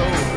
so